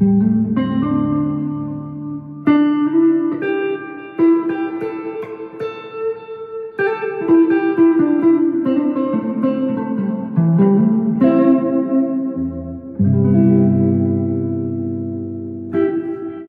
Mm-hmm.